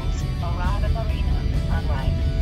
miles, Marina, on right.